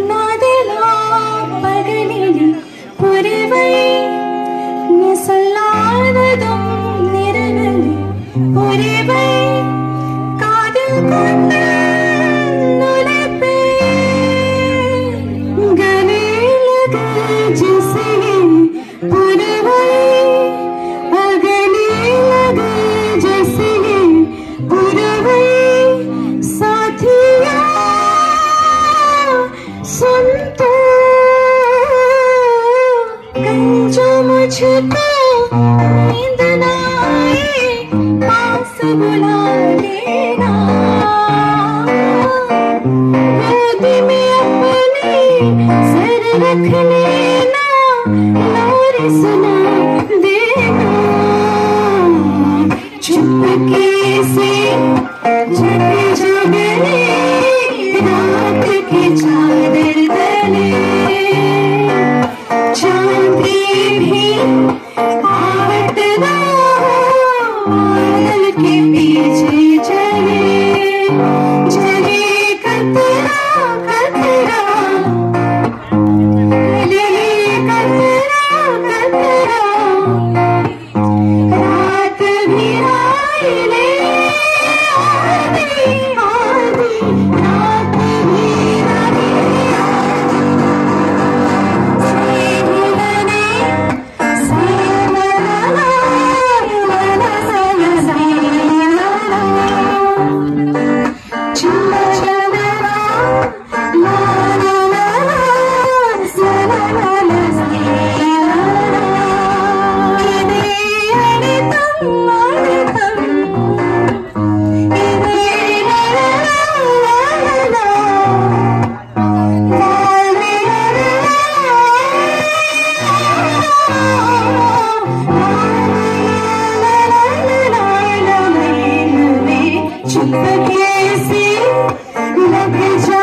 சொன்னதெல்லாம் பகலில் புரிவை நீ சொல்லாததும் நிறவில் புரிவை तो मुझको, नींद ना पास बुला लेना। में अपने सर रख लेना और सुना देना। चुपके से जगा लगे से लग जा